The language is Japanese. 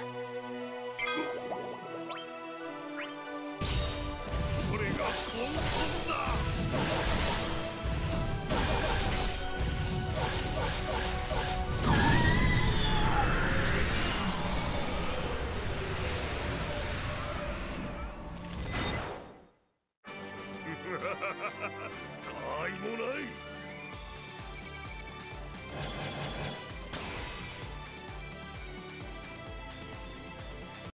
うん。